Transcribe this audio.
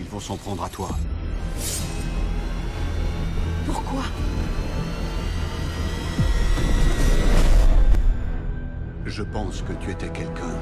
Ils vont s'en prendre à toi. Pourquoi? Je pense que tu étais quelqu'un.